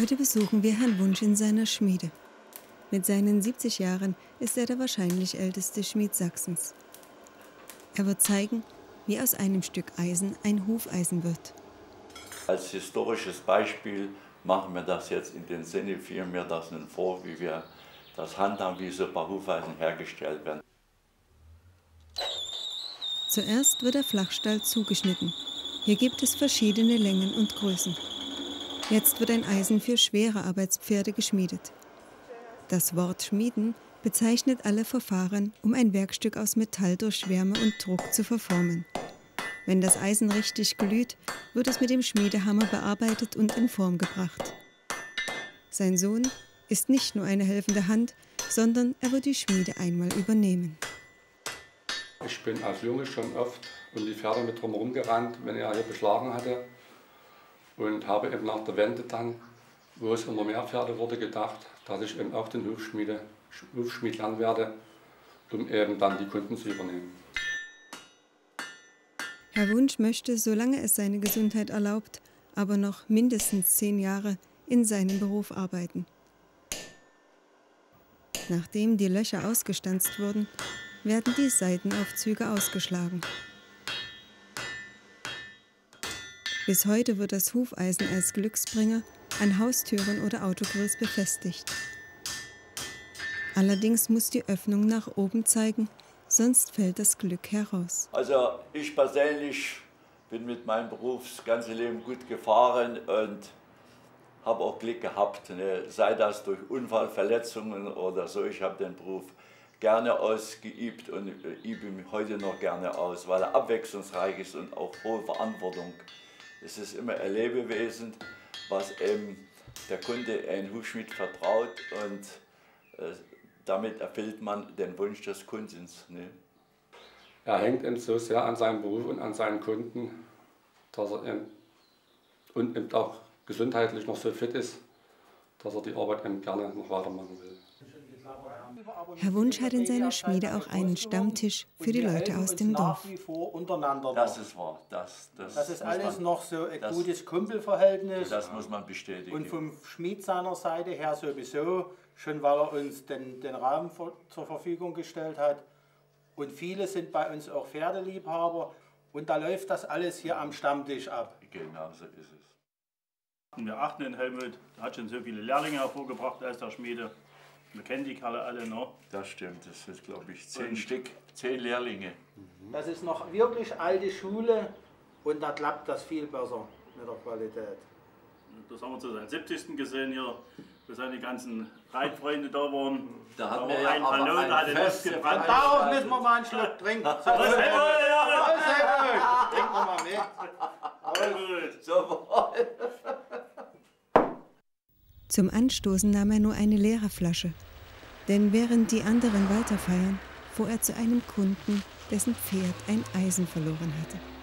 Heute besuchen wir Herrn Wunsch in seiner Schmiede. Mit seinen 70 Jahren ist er der wahrscheinlich älteste Schmied Sachsens. Er wird zeigen, wie aus einem Stück Eisen ein Hufeisen wird. Als historisches Beispiel machen wir das jetzt in dem Sinne, führen wir das nun vor, wie wir das handhaben, wie so ein paar Hufeisen hergestellt werden. Zuerst wird der Flachstall zugeschnitten. Hier gibt es verschiedene Längen und Größen. Jetzt wird ein Eisen für schwere Arbeitspferde geschmiedet. Das Wort Schmieden bezeichnet alle Verfahren, um ein Werkstück aus Metall durch Wärme und Druck zu verformen. Wenn das Eisen richtig glüht, wird es mit dem Schmiedehammer bearbeitet und in Form gebracht. Sein Sohn ist nicht nur eine helfende Hand, sondern er wird die Schmiede einmal übernehmen. Ich bin als Junge schon oft um die Pferde mit drumherum gerannt, wenn er hier beschlagen hatte. Und habe eben nach der Wende dann, wo es immer mehr Pferde wurde, gedacht, dass ich eben auch den Hufschmiede, Hufschmied lernen werde, um eben dann die Kunden zu übernehmen. Herr Wunsch möchte, solange es seine Gesundheit erlaubt, aber noch mindestens zehn Jahre in seinem Beruf arbeiten. Nachdem die Löcher ausgestanzt wurden, werden die Seitenaufzüge ausgeschlagen. Bis heute wird das Hufeisen als Glücksbringer an Haustüren oder Autogriss befestigt. Allerdings muss die Öffnung nach oben zeigen, sonst fällt das Glück heraus. Also ich persönlich bin mit meinem Beruf das ganze Leben gut gefahren und habe auch Glück gehabt, ne? sei das durch Unfallverletzungen oder so. Ich habe den Beruf gerne ausgeübt und übe ihn heute noch gerne aus, weil er abwechslungsreich ist und auch hohe Verantwortung. Es ist immer ein Lebewesen, was eben der Kunde ein Hufschmied vertraut und äh, damit erfüllt man den Wunsch des Kundens. Ne? Er hängt eben so sehr an seinem Beruf und an seinen Kunden, dass er eben, und eben auch gesundheitlich noch so fit ist, dass er die Arbeit eben gerne noch weitermachen will. Herr Wunsch hat in seiner Schmiede auch einen Stammtisch für die Leute aus dem Dorf. Das ist wahr. Das, das, das ist alles man, noch so ein das, gutes Kumpelverhältnis. Das muss man bestätigen. Und vom Schmied seiner Seite her sowieso, schon weil er uns den, den Raum zur Verfügung gestellt hat. Und viele sind bei uns auch Pferdeliebhaber. Und da läuft das alles hier am Stammtisch ab. Genau so ist es. Wir achten den Helmut, er hat schon so viele Lehrlinge hervorgebracht als der Schmiede. Wir kennen die Kerle alle noch. Das stimmt, das sind glaube ich zehn und Stück, zehn Lehrlinge. Das ist noch wirklich alte Schule und da klappt das viel besser mit der Qualität. Das haben wir zu seinem 70. gesehen hier, wo seine ganzen Reitfreunde da waren. Da hat wir ja ein Hallo, da Fest gefeiert. Darauf müssen wir mal einen Schluck trinken. So, wir mal mit. Sehr gut. Zum Anstoßen nahm er nur eine leere Flasche, denn während die anderen weiterfeiern, fuhr er zu einem Kunden, dessen Pferd ein Eisen verloren hatte.